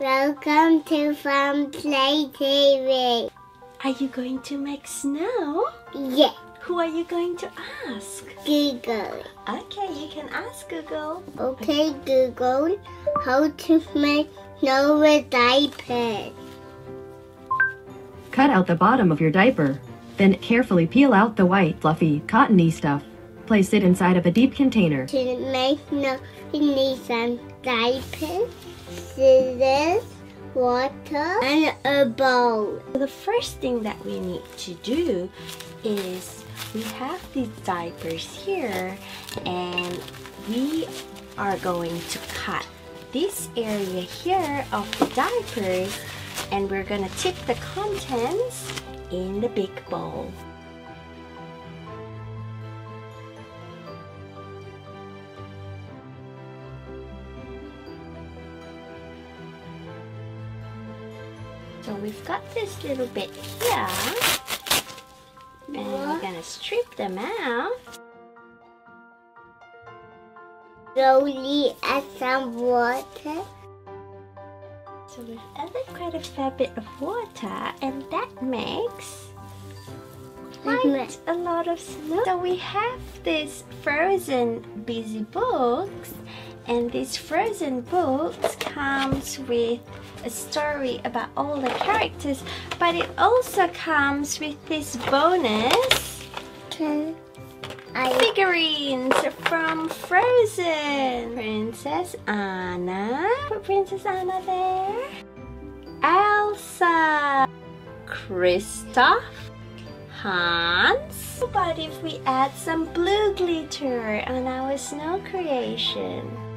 Welcome to Fun Play TV. Are you going to make snow? Yeah, Who are you going to ask? Google. Okay, you can ask Google. Okay, Google, how to make snow with diapers. Cut out the bottom of your diaper. Then carefully peel out the white, fluffy, cottony stuff. Place it inside of a deep container. To make snow, we need some diapers, scissors, water, and a bowl. The first thing that we need to do is we have these diapers here and we are going to cut this area here of the diapers and we're going to tip the contents in the big bowl. So we've got this little bit here and we're gonna strip them out. Slowly add some water. So we've added quite a fair bit of water and that makes quite mm-hmm. a lot of snow. So we have this frozen busy books and these frozen books comes with a story about all the characters but it also comes with this bonus I figurines from Frozen. Princess Anna. Put Princess Anna there. Elsa. Kristoff. Hans. But if we add some blue glitter on our snow creation?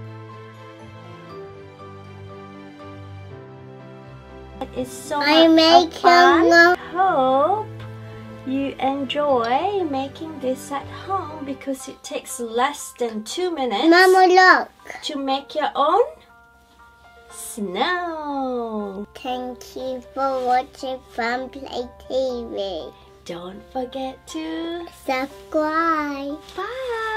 It is so I much make fun. Hope you enjoy making this at home because it takes less than two minutes Mama look. to make your own snow. Thank you for watching Fun Play TV. Don't forget to Subscribe. bye.